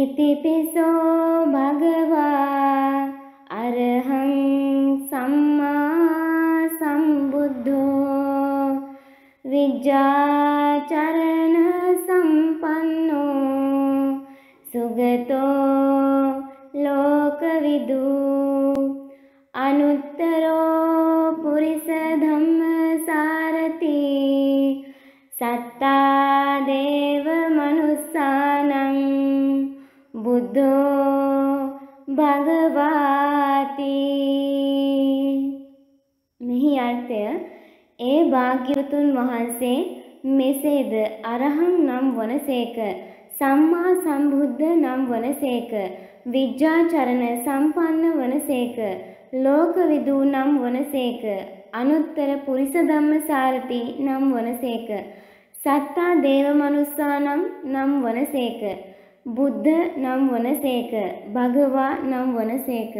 इति पि भगवा अर्हं सम्मा सम्बुद्धो विद्याचरणसम्पन्नो सुगतो लोकविदु अनुत्तरो पुरुषधं सारथि सत्तादेवमनुः බුද්ධෝ භගවාති. මෙහි අර්ථය ඒ භාග්‍යවතුන් වහන්සේ මෙසේද අරහං නම් වනසේක සම්මා සම්බුද්ධ නම් වනසේක විජ්ජාචරණ සම්පන්න වනසේක ලෝකවිදූ නම් වනසේක අනුත්තර පුරිස ධම්මසාරති නම් වනසේක සත්තා දේව මනුස්සානම් නම් වනසේක බුද්ධ නම් වනසේක භගවා නම් වනසේක